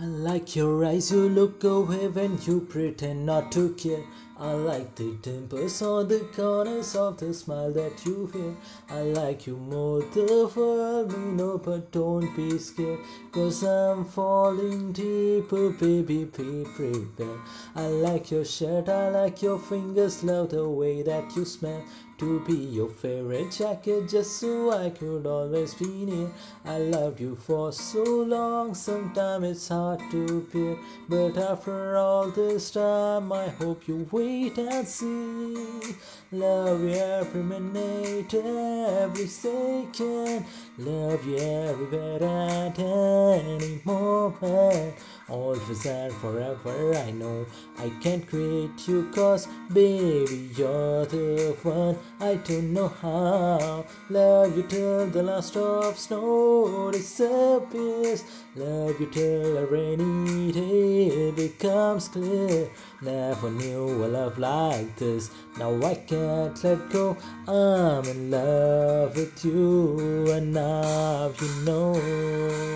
I like your eyes, you look away when you pretend not to care. I like the dimples on the corners of the smile that you wear. I like you more the world may know, but don't be scared. Cause I'm falling deeper, baby, be prepared. I like your shirt, I like your fingers, love the way that you smell. To be your favorite jacket, just so I could always be near. I loved you for so long, sometimes it's hard to bear. But after all this time, I hope you wait and see. Love you every minute, every second. Love you everywhere at any moment. Always and forever, I know I can't quit you, cause baby, you're the one. I don't know how. Love you till the last of snow disappears. Love you till a rainy day becomes clear. Never knew a love like this. Now I can't let go. I'm in love with you, and now you know.